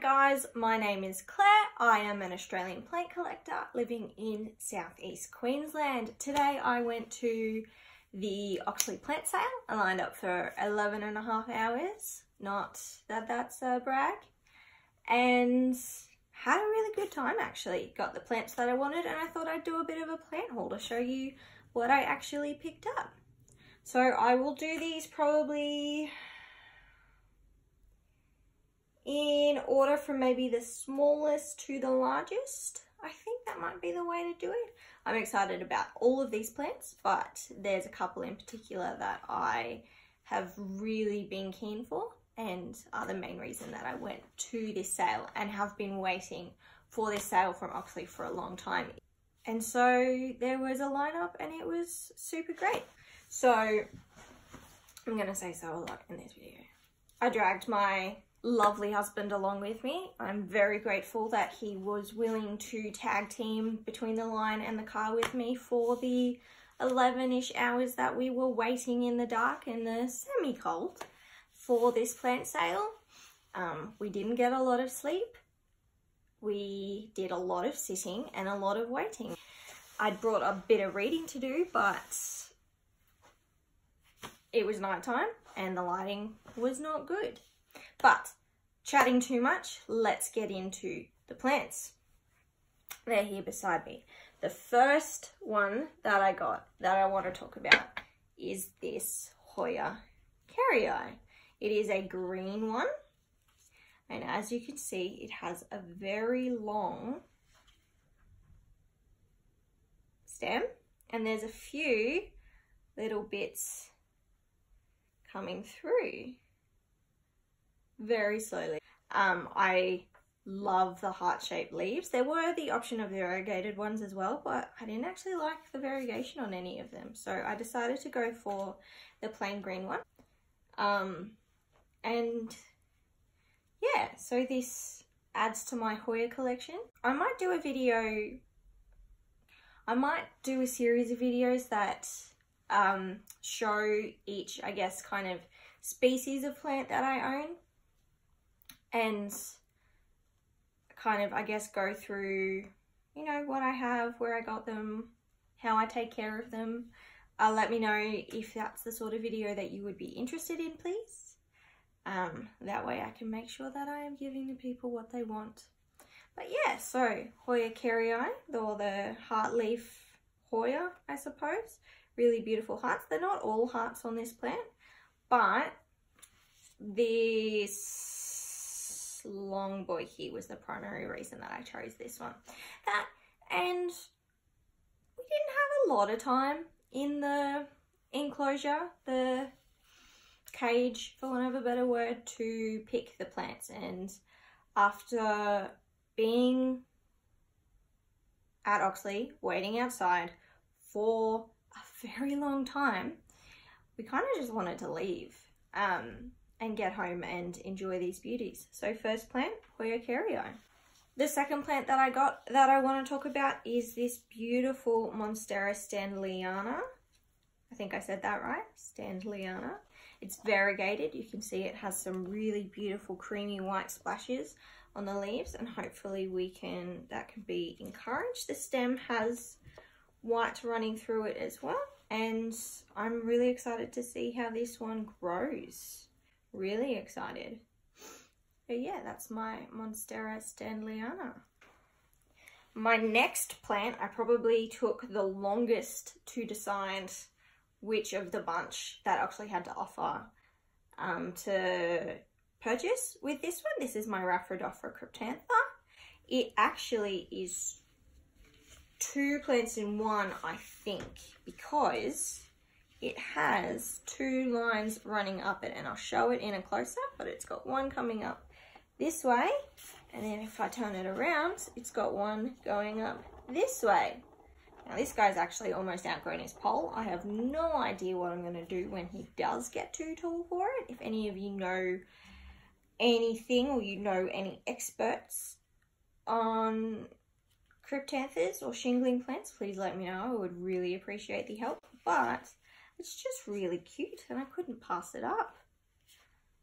guys, my name is Claire. I am an Australian plant collector living in southeast Queensland. Today I went to the Oxley plant sale. I lined up for 11 and a half hours. Not that that's a brag. And had a really good time actually. Got the plants that I wanted and I thought I'd do a bit of a plant haul to show you what I actually picked up. So I will do these probably in order from maybe the smallest to the largest. I think that might be the way to do it. I'm excited about all of these plants, but there's a couple in particular that I have really been keen for and are the main reason that I went to this sale and have been waiting for this sale from Oxley for a long time. And so there was a lineup and it was super great. So I'm gonna say so a lot in this video. I dragged my lovely husband along with me. I'm very grateful that he was willing to tag team between the line and the car with me for the 11-ish hours that we were waiting in the dark in the semi-cold for this plant sale. Um, we didn't get a lot of sleep. We did a lot of sitting and a lot of waiting. I'd brought a bit of reading to do, but it was nighttime and the lighting was not good. But chatting too much, let's get into the plants. They're here beside me. The first one that I got that I want to talk about is this Hoya Kerrii. It is a green one. And as you can see, it has a very long stem. And there's a few little bits coming through very slowly. Um, I love the heart-shaped leaves. There were the option of variegated ones as well, but I didn't actually like the variegation on any of them. So I decided to go for the plain green one. Um, and yeah, so this adds to my Hoya collection. I might do a video, I might do a series of videos that um, show each, I guess, kind of species of plant that I own and kind of, I guess, go through, you know, what I have, where I got them, how I take care of them. Uh, let me know if that's the sort of video that you would be interested in, please. Um, that way I can make sure that I am giving the people what they want. But yeah, so Hoya Kerrii, or the heart leaf Hoya, I suppose. Really beautiful hearts. They're not all hearts on this plant, but this long boy here was the primary reason that I chose this one. That and we didn't have a lot of time in the enclosure, the cage, for want of a better word, to pick the plants. And after being at Oxley, waiting outside for a very long time, we kind of just wanted to leave. Um, and get home and enjoy these beauties. So first plant, Hoya Kerrii. The second plant that I got that I want to talk about is this beautiful Monstera Standleyana. I think I said that right, Standleyana. It's variegated. You can see it has some really beautiful creamy white splashes on the leaves and hopefully we can, that can be encouraged. The stem has white running through it as well and I'm really excited to see how this one grows really excited. But yeah, that's my Monstera Standleyana. My next plant, I probably took the longest to decide which of the bunch that actually had to offer um, to purchase with this one. This is my Rhaphidophora cryptantha. It actually is two plants in one, I think, because it has two lines running up it and I'll show it in a close-up but it's got one coming up this way and then if I turn it around it's got one going up this way. Now this guy's actually almost outgrown his pole. I have no idea what I'm going to do when he does get too tall for it. If any of you know anything or you know any experts on cryptanthas or shingling plants please let me know. I would really appreciate the help but it's just really cute and I couldn't pass it up.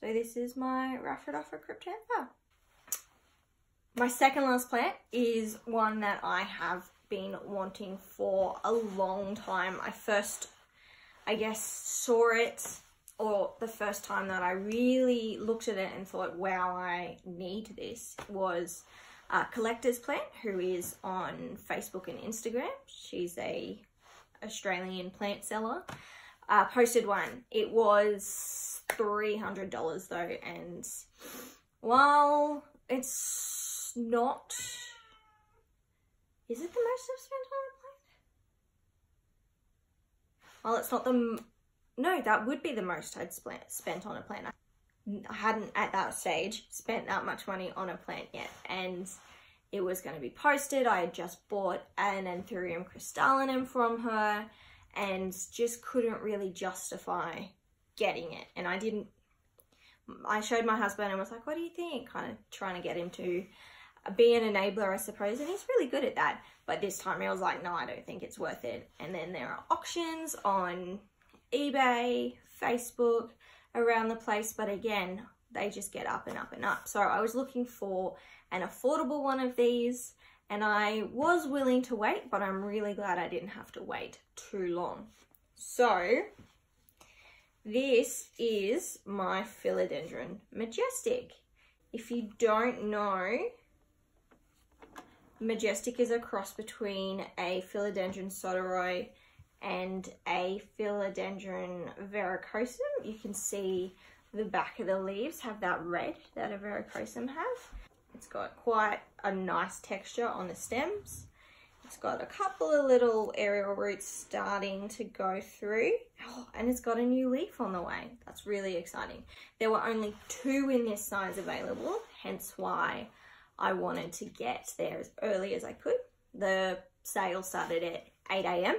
So this is my Rhaphidophora cryptantha. My second last plant is one that I have been wanting for a long time. I first, I guess, saw it or the first time that I really looked at it and thought, wow, I need this was uh, Collector's Plant, who is on Facebook and Instagram. She's a Australian plant seller. Uh, posted one. It was $300 though, and well, it's not... Is it the most I've spent on a plant? Well, it's not the no, that would be the most I'd spent on a plant. I hadn't at that stage spent that much money on a plant yet and it was going to be posted. I had just bought an Anthurium crystallinum from her and just couldn't really justify getting it. And I didn't, I showed my husband and was like, what do you think? Kind of trying to get him to be an enabler, I suppose. And he's really good at that. But this time he was like, no, I don't think it's worth it. And then there are auctions on eBay, Facebook, around the place, but again, they just get up and up and up. So I was looking for an affordable one of these and I was willing to wait, but I'm really glad I didn't have to wait too long. So this is my Philodendron Majestic. If you don't know, Majestic is a cross between a Philodendron Sodiroi and a philodendron verrucosum. You can see the back of the leaves have that red that a verrucosum have. It's got quite a nice texture on the stems. It's got a couple of little aerial roots starting to go through. Oh, and it's got a new leaf on the way. That's really exciting. There were only two in this size available, hence why I wanted to get there as early as I could. The sale started at 8 a.m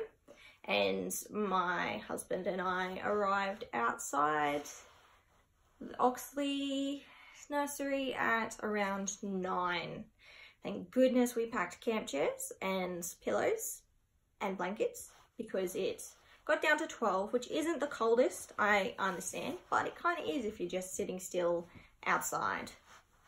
and my husband and I arrived outside Oxley nursery at around nine. Thank goodness we packed camp chairs and pillows and blankets because it got down to 12, which isn't the coldest, I understand, but it kind of is if you're just sitting still outside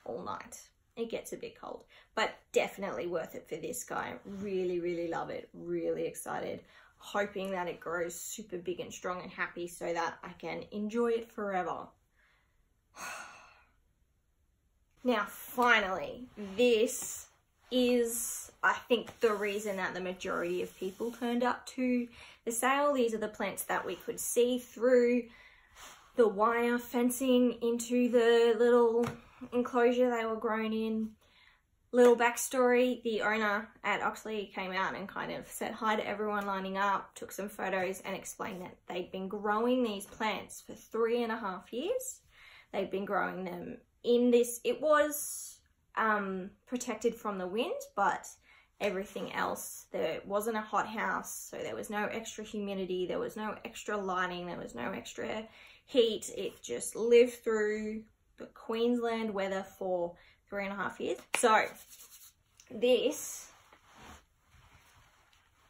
all night. It gets a bit cold, but definitely worth it for this guy. Really, really love it. Really excited hoping that it grows super big and strong and happy so that I can enjoy it forever. now, finally, this is, I think, the reason that the majority of people turned up to the sale. These are the plants that we could see through the wire fencing into the little enclosure they were grown in little backstory, the owner at Oxley came out and kind of said hi to everyone lining up, took some photos and explained that they'd been growing these plants for three and a half years. They'd been growing them in this, it was um, protected from the wind, but everything else, there wasn't a hot house, so there was no extra humidity, there was no extra lighting, there was no extra heat. It just lived through the Queensland weather for three and a half years. So this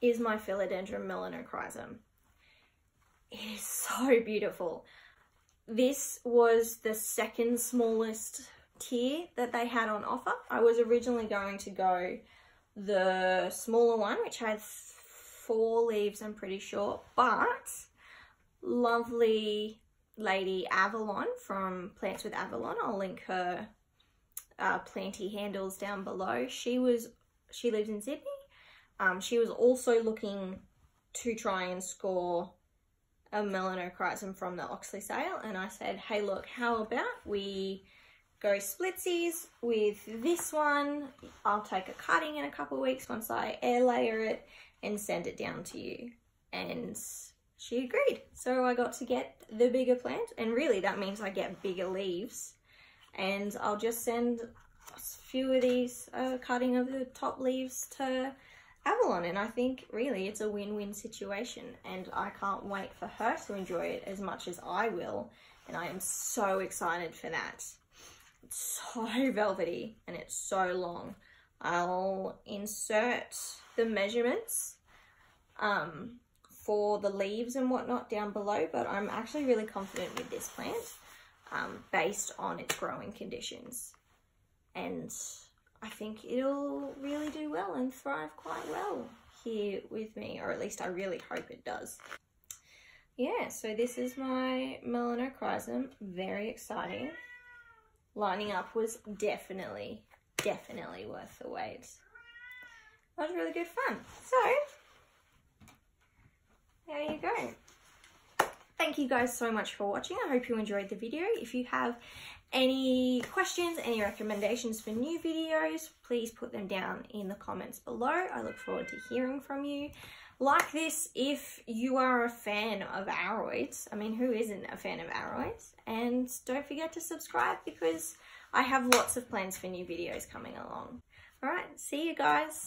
is my Philodendron melanochrysum. It is so beautiful. This was the second smallest tier that they had on offer. I was originally going to go the smaller one, which had four leaves, I'm pretty sure, but lovely lady Avalon from Plants with Avalon, I'll link her uh, planty handles down below. She was, she lives in Sydney. Um, she was also looking to try and score a melanochrysum from the Oxley sale. And I said, hey, look, how about we go splitsies with this one. I'll take a cutting in a couple weeks once I air layer it and send it down to you. And she agreed. So I got to get the bigger plant and really that means I get bigger leaves and I'll just send a few of these uh, cutting of the top leaves to Avalon and I think really it's a win-win situation and I can't wait for her to enjoy it as much as I will and I am so excited for that. It's so velvety and it's so long. I'll insert the measurements um, for the leaves and whatnot down below but I'm actually really confident with this plant um, based on its growing conditions. And I think it'll really do well and thrive quite well here with me, or at least I really hope it does. Yeah, so this is my melanochrysum. Very exciting. Lining up was definitely, definitely worth the wait. That was really good fun. So, there you go. Thank you guys so much for watching. I hope you enjoyed the video. If you have any questions, any recommendations for new videos, please put them down in the comments below. I look forward to hearing from you. Like this if you are a fan of aroids. I mean, who isn't a fan of aroids? And don't forget to subscribe because I have lots of plans for new videos coming along. Alright, see you guys.